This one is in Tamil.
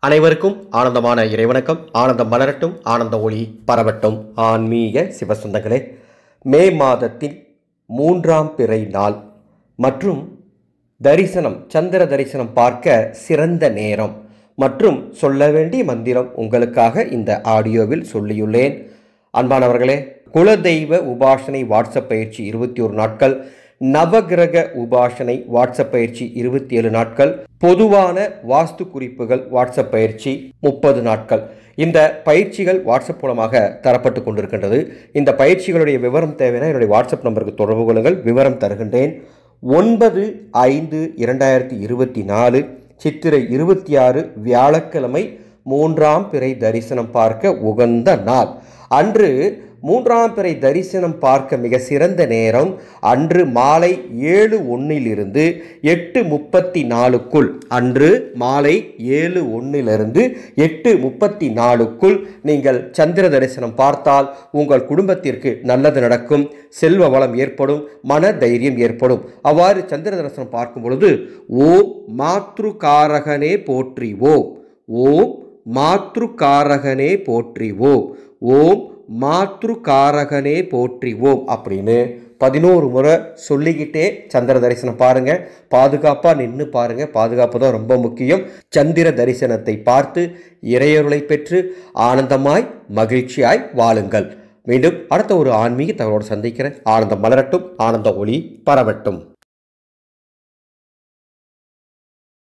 அனைவருக்கும் ஆனந்தமான இறைவணக்கம். ஆனந்தம் மலரட்டும் ஆனந்த ஒளி பரவட்டும். ஆன்மீக சிவசொந்தங்களே மே மாதத்தில் மூன்றாம் பிறை நாள் மற்றும் தரிசனம் சந்திர தரிசனம் பார்க்க சிறந்த நேரம் மற்றும் சொல்ல வேண்டிய மந்திரம் உங்களுக்காக இந்த ஆடியோவில் சொல்லியுள்ளேன். அன்பானவர்களே குலதெய்வ உபாசனை வாட்ஸ்அப் பயிற்சி இருபத்தி ஒரு நாட்கள். நவகிரக உபாசனை வாட்ஸ்அப் பயிற்சி இருபத்தி ஏழு நாட்கள் பொதுவான வாஸ்து குறிப்புகள் வாட்ஸ்அப் பயிற்சி முப்பது நாட்கள். இந்த பயிற்சிகள் வாட்ஸ்அப் மூலமாக தரப்பட்டு கொண்டிருக்கின்றது. இந்த பயிற்சிகளுடைய விவரம் தேவைன்னா என்னுடைய வாட்ஸ்அப் நம்பருக்கு தொடர்பு கொள்ளுங்கள். விவரம் தருகின்றேன். ஒன்பது ஐந்து இரண்டாயிரத்தி இருபத்தி நாலு சித்திரை இருபத்தி ஆறு வியாழக்கிழமை மூன்றாம் பிறை தரிசனம் பார்க்க உகந்த நாள். அன்று மூன்றாம் பிறை தரிசனம் பார்க்க மிக சிறந்த நேரம் அன்று மாலை ஏழு ஒன்றிலிருந்து எட்டு முப்பத்தி நாலுக்குள். அன்று மாலை ஏழு ஒன்றிலிருந்து எட்டு முப்பத்தி நாலுக்குள் நீங்கள் சந்திர தரிசனம் பார்த்தால் உங்கள் குடும்பத்திற்கு நல்லது நடக்கும். செல்வ வளம் ஏற்படும் மன தைரியம் ஏற்படும். அவ்வாறு சந்திர தரிசனம் பார்க்கும் பொழுது ஓம் மாத்ருகாரகனே போற்றி ஓம். ஓம் மாத்ருகாரகனே போற்றி ஓம் ஓம் மாத்ருகாரகனே போற்றி ஓம் அப்படின்னு பதினோரு முறை சொல்லிக்கிட்டே சந்திர தரிசனம் பாருங்க. பாதுகாப்பாக நின்று பாருங்க. பாதுகாப்பு தான் ரொம்ப முக்கியம். சந்திர தரிசனத்தை பார்த்து இறையருளை பெற்று ஆனந்தமாய் மகிழ்ச்சியாய் வாழுங்கள். மீண்டும் அடுத்த ஒரு ஆன்மீக தகவலோடு சந்திக்கிறேன். ஆனந்தம் மலரட்டும். ஆனந்த ஒளி பரவட்டும்.